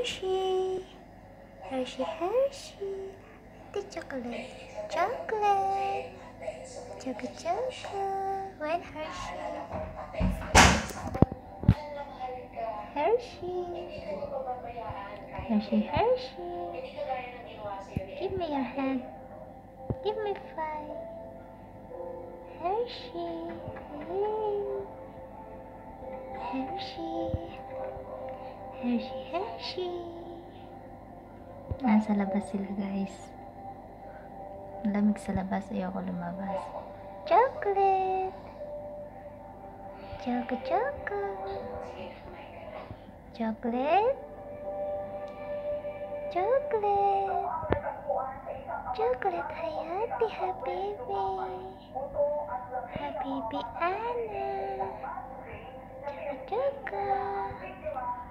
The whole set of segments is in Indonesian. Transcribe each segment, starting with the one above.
Hershey. Hershey, Hershey. The chocolate. Chocolate. Chocolate, chocolate. When Hershey. Hershey. Hershey, Hershey. Give me your hand. Give me five. Hershey. Yay. Hershey. Hershey, Hershey. Nasa labas sila guys. Malamig sa labas. Ayoko lumabas. Chocolate. Choco, choco. Chocolate. Chocolate. Chocolate Hayati Habibi. Habibi Ana. Choco, choco.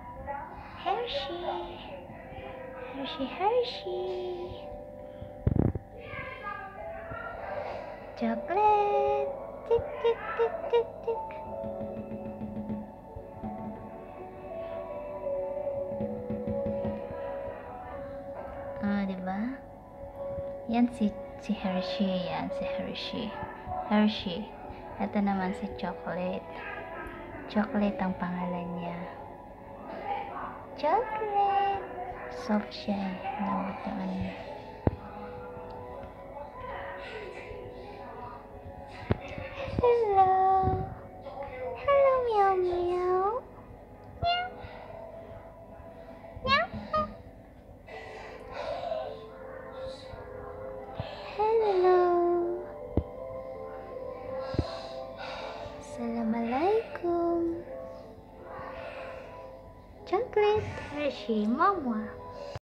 Hershey. Hershey, Hershey. Chocolate. Tick, tick, tick, tick, tick. Ah, di ba? Yan si si Hershey, yan si Hershey. Hershey. Ito naman si Chocolate. Chocolate ang pangalan niya. Chocolate. Soft. Hello, meow meow. Meow. Meow. Hello. Assalamualaikum. Chocolate Hershey Mama.